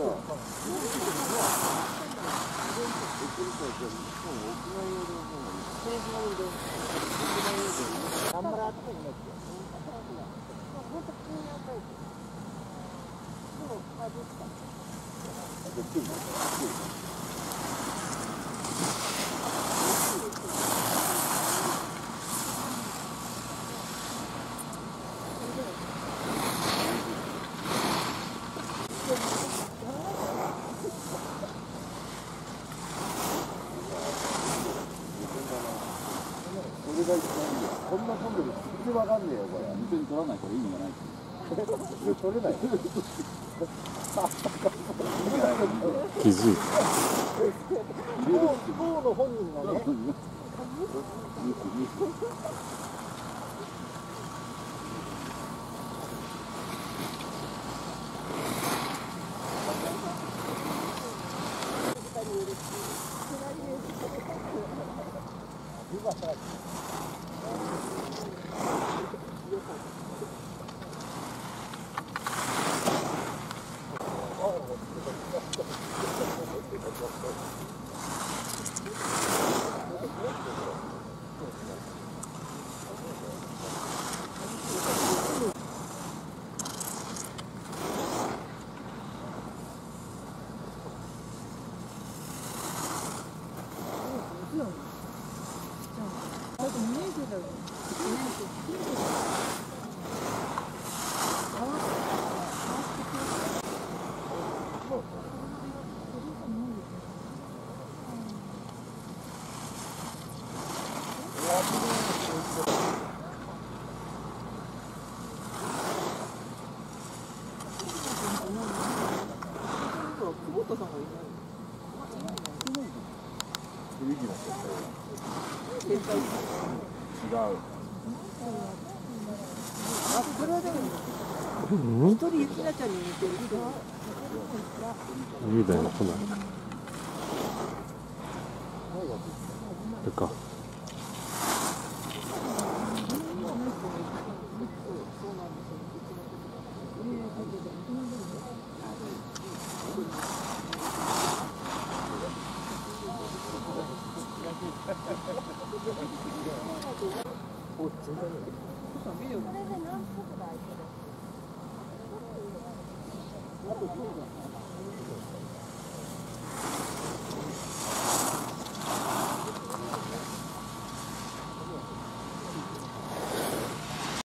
それが一番いよ。こんな飛んでる全然わかんねえよ、これ。本当に取らないから意味がない取れない。気づいた当の本人がね、の久保田さんが違う。うん一人ゆきなちゃんに似てる人雄大の来ないこれで何分ぐらい